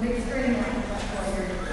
the extreme